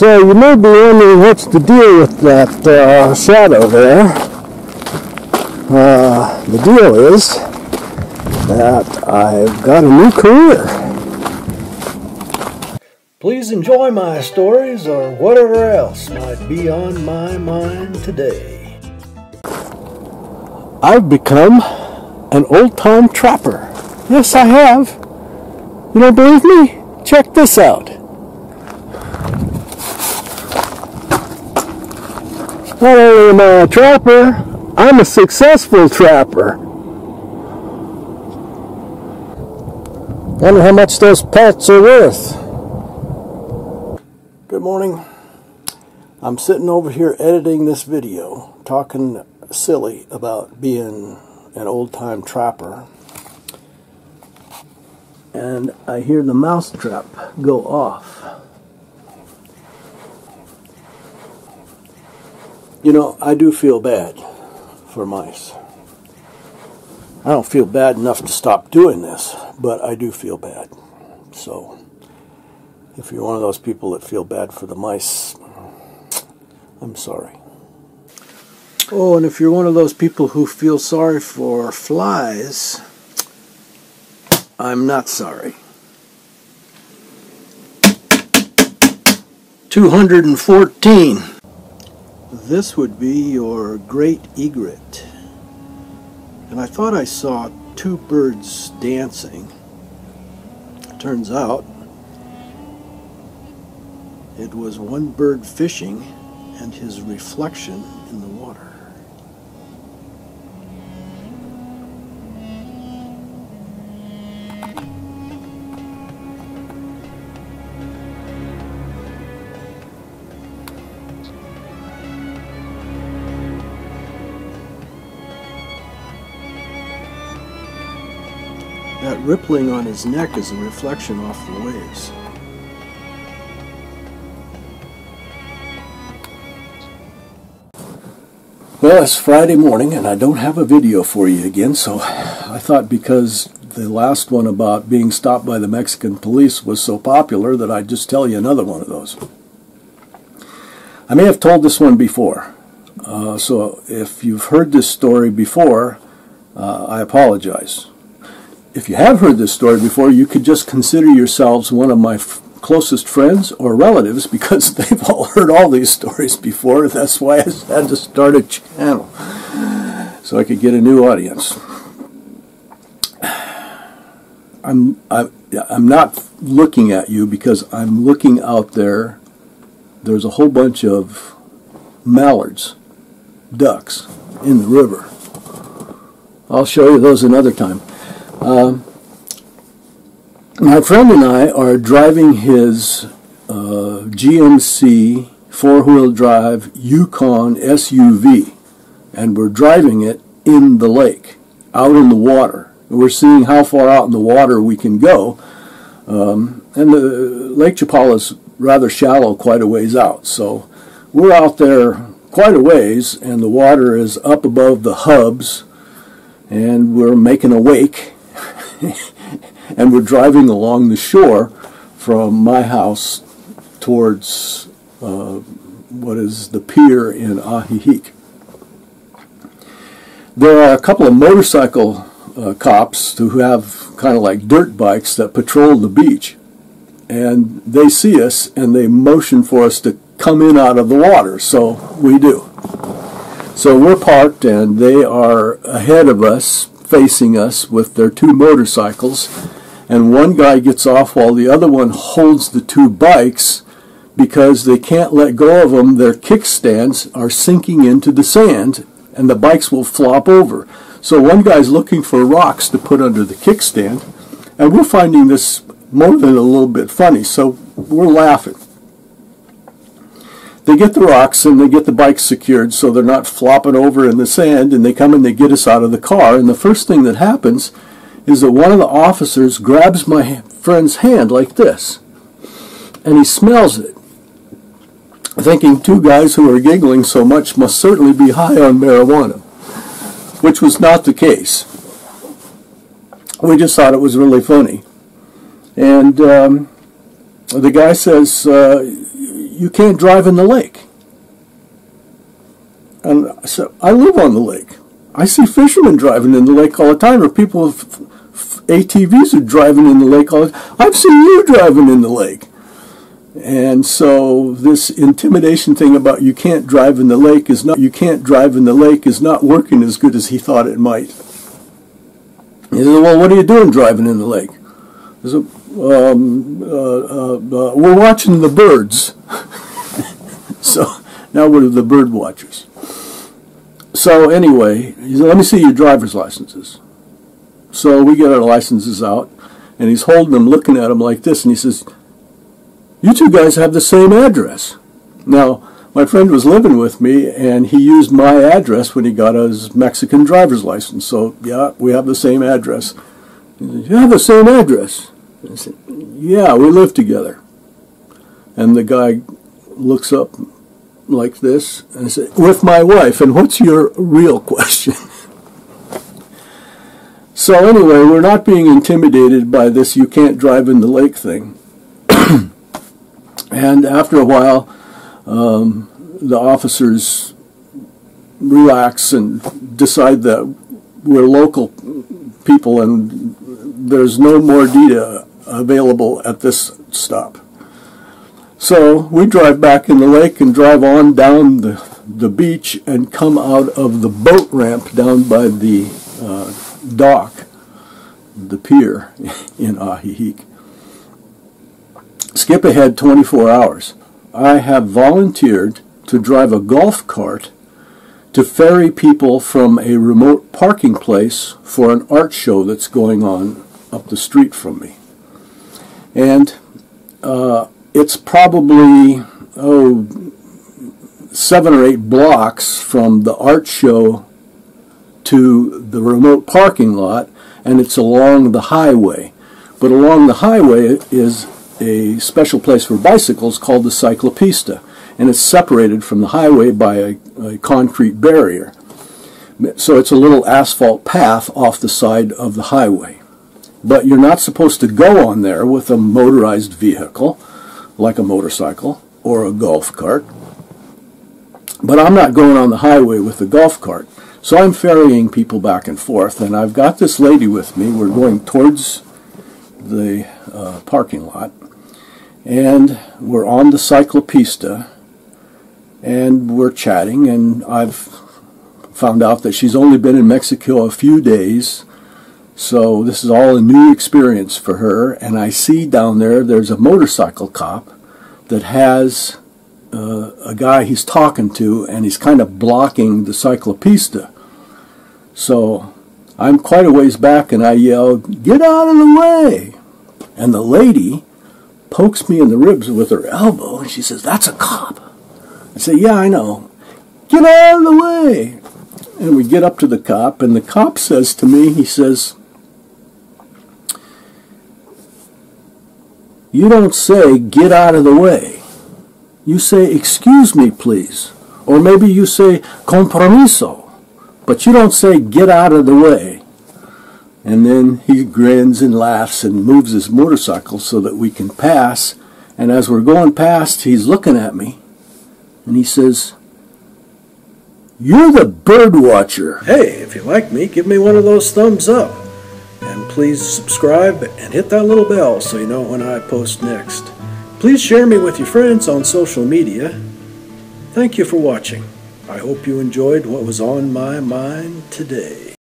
So you may be wondering what's the deal with that uh, shadow there. Uh, the deal is that I've got a new career. Please enjoy my stories or whatever else might be on my mind today. I've become an old-time trapper. Yes, I have. You don't believe me? Check this out. Not only am I a trapper, I'm a successful trapper. Wonder how much those pets are worth. Good morning. I'm sitting over here editing this video, talking silly about being an old-time trapper. And I hear the mousetrap go off. You know, I do feel bad for mice. I don't feel bad enough to stop doing this, but I do feel bad. So, if you're one of those people that feel bad for the mice, I'm sorry. Oh, and if you're one of those people who feel sorry for flies, I'm not sorry. 214 this would be your great egret. And I thought I saw two birds dancing. Turns out it was one bird fishing and his reflection in the water. Rippling on his neck is a reflection off the waves. Well, it's Friday morning and I don't have a video for you again, so I thought because the last one about being stopped by the Mexican police was so popular that I'd just tell you another one of those. I may have told this one before, uh, so if you've heard this story before, uh, I apologize if you have heard this story before, you could just consider yourselves one of my closest friends or relatives because they've all heard all these stories before. That's why I had to start a channel so I could get a new audience. I'm I'm I'm not looking at you because I'm looking out there. There's a whole bunch of mallards, ducks in the river. I'll show you those another time. Um, my friend and I are driving his uh, GMC four-wheel drive Yukon SUV, and we're driving it in the lake, out in the water. We're seeing how far out in the water we can go, um, and the Lake Chapala is rather shallow, quite a ways out. So we're out there quite a ways, and the water is up above the hubs, and we're making a wake and we're driving along the shore from my house towards uh, what is the pier in Ajijic. There are a couple of motorcycle uh, cops who have kind of like dirt bikes that patrol the beach. And they see us and they motion for us to come in out of the water. So we do. So we're parked and they are ahead of us facing us with their two motorcycles, and one guy gets off while the other one holds the two bikes because they can't let go of them. Their kickstands are sinking into the sand, and the bikes will flop over. So one guy's looking for rocks to put under the kickstand, and we're finding this more than a little bit funny, so we're laughing. They get the rocks and they get the bikes secured so they're not flopping over in the sand and they come and they get us out of the car. And the first thing that happens is that one of the officers grabs my friend's hand like this and he smells it thinking two guys who are giggling so much must certainly be high on marijuana which was not the case. We just thought it was really funny. And um, the guy says uh, you can't drive in the lake. And said, I live on the lake. I see fishermen driving in the lake all the time, or people with ATVs are driving in the lake all the time. I've seen you driving in the lake. And so this intimidation thing about you can't drive in the lake is not you can't drive in the lake is not working as good as he thought it might. He said, "Well, what are you doing driving in the lake?" I um, uh, uh, uh, "We're watching the birds." now we're the bird watchers. So anyway, he said, "Let me see your driver's licenses." So we get our licenses out, and he's holding them, looking at them like this, and he says you two guys have the same address. Now, my friend was living with me, and he used my address when he got his Mexican driver's license. So, yeah, we have the same address. Said, you have the same address? I said, yeah, we live together. And the guy looks up like this and I with my wife, and what's your real question? so anyway, we're not being intimidated by this you can't drive in the lake thing. And after a while, um, the officers relax and decide that we're local people and there's no more data available at this stop. So we drive back in the lake and drive on down the, the beach and come out of the boat ramp down by the uh, dock, the pier in Ajijic. Skip ahead 24 hours. I have volunteered to drive a golf cart to ferry people from a remote parking place for an art show that's going on up the street from me. And uh, it's probably, oh, seven or eight blocks from the art show to the remote parking lot, and it's along the highway. But along the highway is a special place for bicycles called the cyclopista, and it's separated from the highway by a, a concrete barrier. So it's a little asphalt path off the side of the highway. But you're not supposed to go on there with a motorized vehicle, like a motorcycle or a golf cart. But I'm not going on the highway with the golf cart. So I'm ferrying people back and forth, and I've got this lady with me. We're going towards the uh, parking lot and we're on the cyclopista and we're chatting and I've found out that she's only been in Mexico a few days so this is all a new experience for her and I see down there there's a motorcycle cop that has uh, a guy he's talking to and he's kind of blocking the cyclopista so I'm quite a ways back and I yell get out of the way and the lady pokes me in the ribs with her elbow, and she says, That's a cop. I say, Yeah, I know. Get out of the way. And we get up to the cop, and the cop says to me, He says, You don't say, Get out of the way. You say, Excuse me, please. Or maybe you say, Con permiso. But you don't say, Get out of the way. And then he grins and laughs and moves his motorcycle so that we can pass. And as we're going past, he's looking at me and he says, You're the bird watcher. Hey, if you like me, give me one of those thumbs up. And please subscribe and hit that little bell so you know when I post next. Please share me with your friends on social media. Thank you for watching. I hope you enjoyed what was on my mind today.